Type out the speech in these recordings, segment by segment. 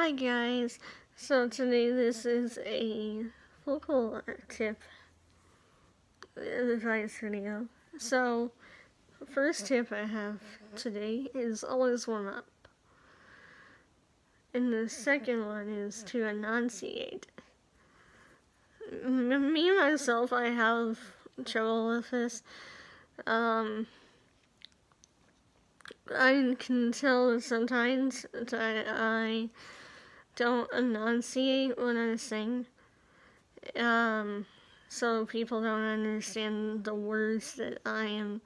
Hi guys, so today this is a vocal tip advice video. So, first tip I have today is always warm up. And the second one is to enunciate. Me myself, I have trouble with this. Um, I can tell sometimes that I don't enunciate when I sing. Um, so people don't understand the words that I am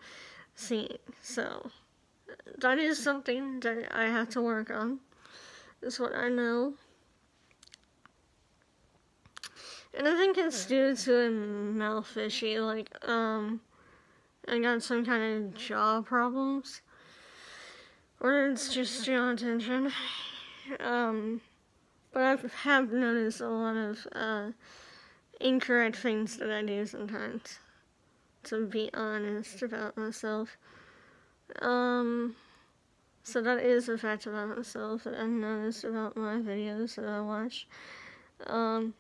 singing. So that is something that I have to work on. Is what I know. And I think it's due to a mouth issue, like, um, I got some kind of jaw problems. Or it's just jaw tension. Um, but I have noticed a lot of uh, incorrect things that I do sometimes. To be honest about myself. Um, so that is a fact about myself that I noticed about my videos that I watch. Um,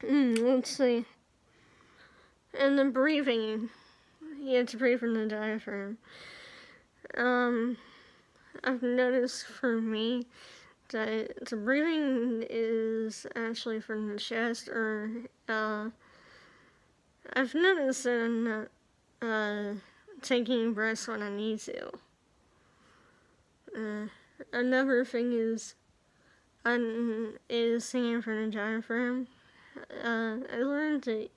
hmm, let's see. And the breathing. You have to breathe from the diaphragm. Um, I've noticed for me that the breathing is actually from the chest, or uh, I've noticed that I'm not uh, taking breaths when I need to. Uh, another thing is, um, is singing from the diaphragm. Uh, I learned that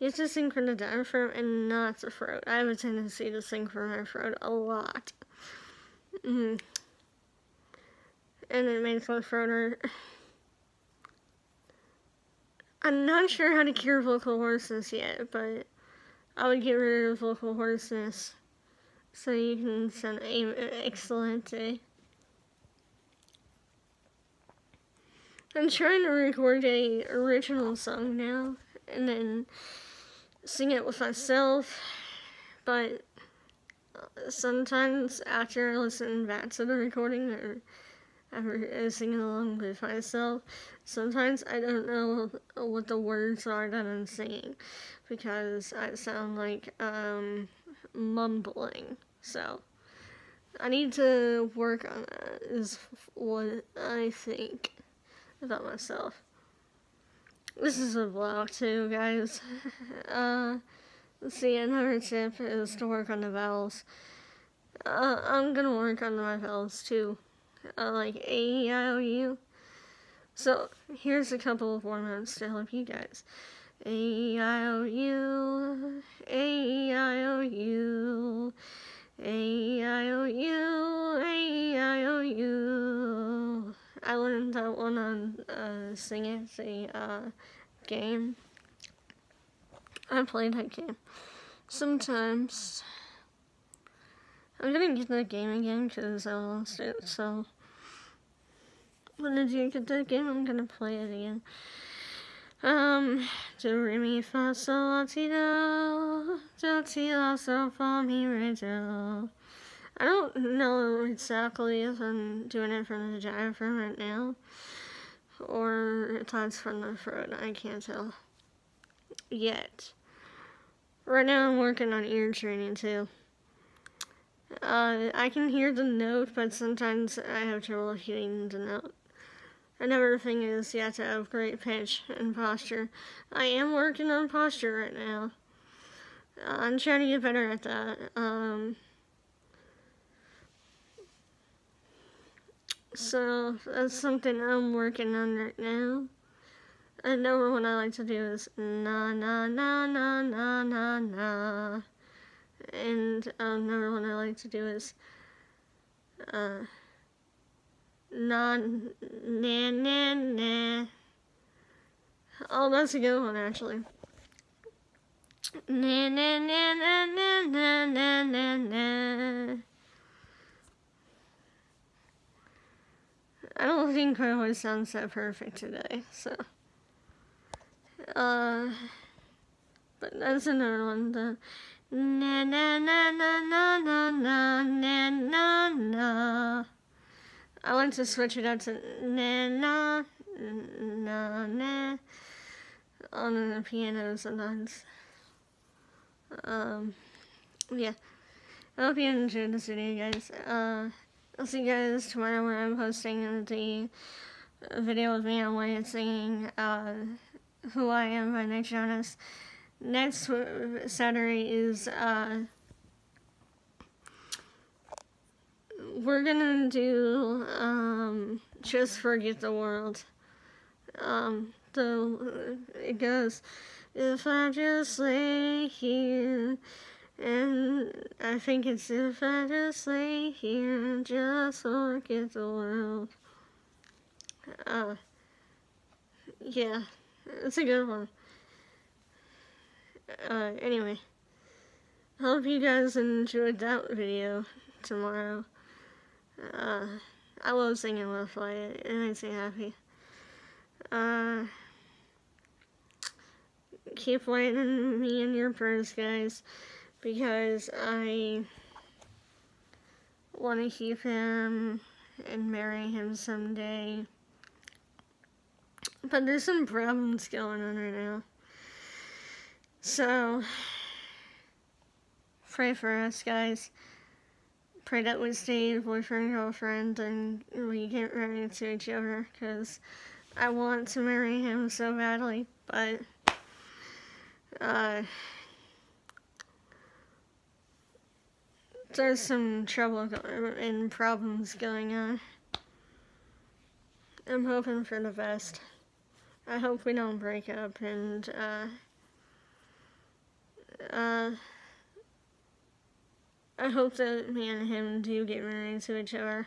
you to sing from the diaphragm and not the throat. I have a tendency to sing from my throat a lot. Mm. And it my throat hurt. I'm not sure how to cure vocal hoarseness yet, but I would get rid of vocal hoarseness so you can send excellent. I'm trying to record a original song now and then sing it with myself, but sometimes after I listen back to the recording or after singing along with myself, sometimes I don't know what the words are that I'm singing because I sound like um, mumbling. So I need to work on that. Is what I think about myself. This is a vlog too, guys. uh, See, another tip is to work on the vowels. Uh, I'm gonna work on my vowels too, uh, like A, E, I, O, U. So, here's a couple of words to help you guys. A, E, I, O, U, A, E, I, O, U, A, E, I, O, U, A, E, I, O, U. I learned that one on uh, Sing the uh, game. I played that game. Sometimes. I'm gonna get that game again because I lost it, so. When I do get that game, I'm gonna play it again. Um, do re mi fa sol la ti do, do ti la sol fa mi re do. I don't know exactly if I'm doing it from the diaphragm right now, or if that's from the throat. I can't tell yet. Right now I'm working on ear training too. Uh, I can hear the note, but sometimes I have trouble hearing the note. Another thing is you have to have great pitch and posture. I am working on posture right now. Uh, I'm trying to get better at that. Um, so that's something I'm working on right now. Another one I like to do is na na na na na na na. And another one I like to do is uh na na na na. Oh, that's a good one actually. Na na na na na na na na na. I don't think my voice sounds that perfect today, so. Uh, but that's another one. The na na na na na na na na na na. I like to switch it up to na na na na on the piano sometimes. Um, yeah. I hope you enjoyed this video, guys. Uh, I'll see you guys tomorrow when I'm posting the video of me on Wyatt singing uh, Who I Am by Nick Jonas. Next Saturday is, uh, we're gonna do, um, Just Forget the World. Um, the, it goes, If I just lay here and I think it's if I just lay here and just forget the world. Uh, yeah, it's a good one. Uh, anyway, hope you guys enjoyed that video tomorrow. Uh, I love singing with Wyatt. It makes me happy. Uh, keep writing me in your prayers, guys because I want to keep him and marry him someday. But there's some problems going on right now. So, pray for us, guys. Pray that we stay boyfriend, girlfriend, and we get married to each other, because I want to marry him so badly, but, uh, there's some trouble and problems going on. I'm hoping for the best. I hope we don't break up and, uh, uh, I hope that me and him do get married to each other.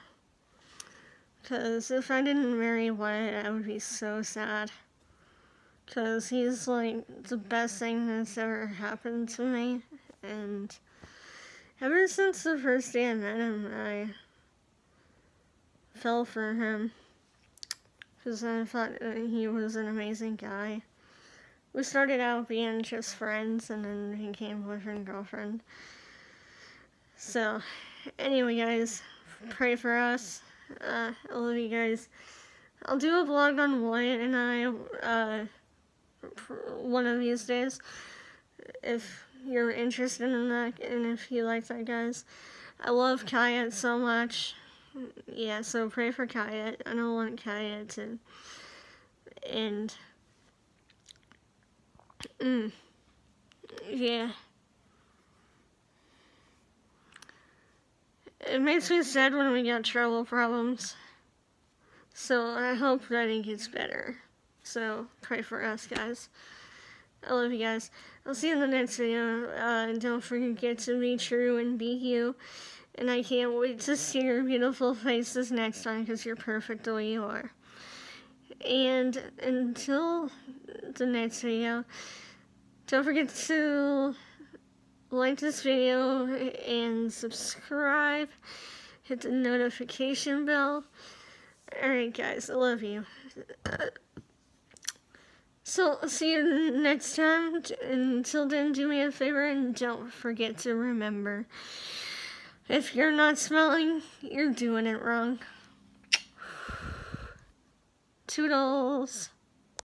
Because if I didn't marry Wyatt, I would be so sad. Because he's like the best thing that's ever happened to me. And Ever since the first day I met him, I fell for him. Because I thought he was an amazing guy. We started out being just friends and then he became boyfriend girlfriend. So, anyway, guys, pray for us. Uh, I love you guys. I'll do a vlog on Wyatt and I uh, one of these days. If you're interested in that and if you like that, guys. I love Kayet so much. Yeah, so pray for Kayet. I don't want Kayet to end. Mm. Yeah. It makes me sad when we got trouble problems. So I hope that it gets better. So pray for us, guys. I love you guys. I'll see you in the next video. Uh, don't forget to be true and be you. And I can't wait to see your beautiful faces next time because you're perfect the way you are. And until the next video, don't forget to like this video and subscribe. Hit the notification bell. Alright guys, I love you. So, see you next time. Until then, do me a favor and don't forget to remember if you're not smelling, you're doing it wrong. Toodles.